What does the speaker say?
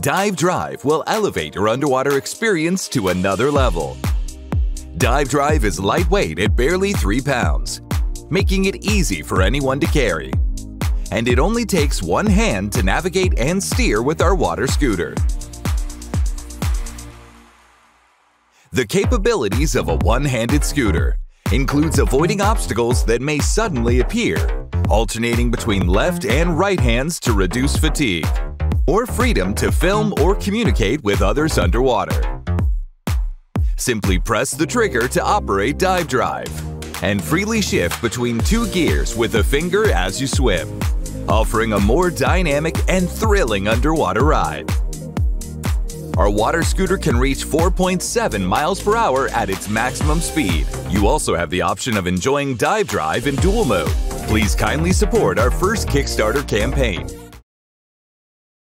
Dive Drive will elevate your underwater experience to another level. Dive Drive is lightweight at barely 3 pounds, making it easy for anyone to carry. And it only takes one hand to navigate and steer with our water scooter. The capabilities of a one-handed scooter includes avoiding obstacles that may suddenly appear, alternating between left and right hands to reduce fatigue, or freedom to film or communicate with others underwater. Simply press the trigger to operate Dive Drive and freely shift between two gears with a finger as you swim, offering a more dynamic and thrilling underwater ride. Our water scooter can reach 4.7 miles per hour at its maximum speed. You also have the option of enjoying Dive Drive in dual mode. Please kindly support our first Kickstarter campaign